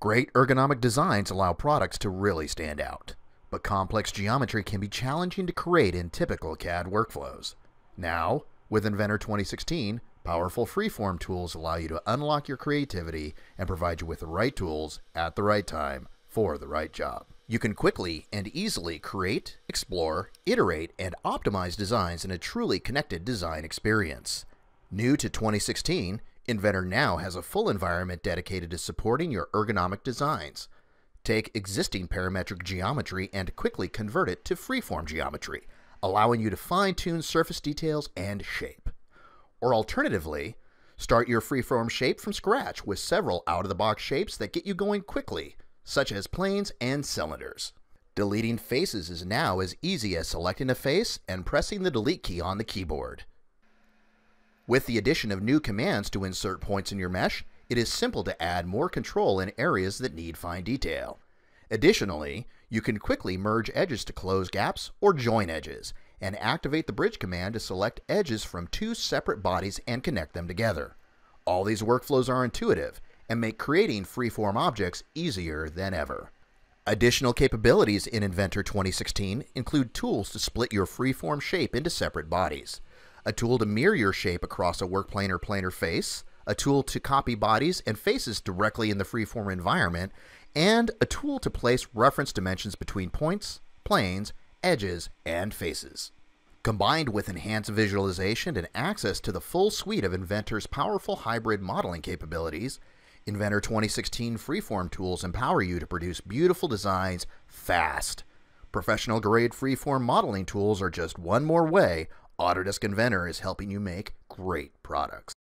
Great ergonomic designs allow products to really stand out, but complex geometry can be challenging to create in typical CAD workflows. Now, with Inventor 2016, powerful freeform tools allow you to unlock your creativity and provide you with the right tools at the right time for the right job. You can quickly and easily create, explore, iterate, and optimize designs in a truly connected design experience. New to 2016, Inventor now has a full environment dedicated to supporting your ergonomic designs. Take existing parametric geometry and quickly convert it to freeform geometry, allowing you to fine tune surface details and shape. Or alternatively, start your freeform shape from scratch with several out of the box shapes that get you going quickly, such as planes and cylinders. Deleting faces is now as easy as selecting a face and pressing the delete key on the keyboard. With the addition of new commands to insert points in your mesh, it is simple to add more control in areas that need fine detail. Additionally, you can quickly merge edges to close gaps or join edges, and activate the bridge command to select edges from two separate bodies and connect them together. All these workflows are intuitive and make creating freeform objects easier than ever. Additional capabilities in Inventor 2016 include tools to split your freeform shape into separate bodies a tool to mirror your shape across a work plane or planar face, a tool to copy bodies and faces directly in the freeform environment, and a tool to place reference dimensions between points, planes, edges, and faces. Combined with enhanced visualization and access to the full suite of Inventor's powerful hybrid modeling capabilities, Inventor 2016 freeform tools empower you to produce beautiful designs fast. Professional grade freeform modeling tools are just one more way Autodesk Inventor is helping you make great products.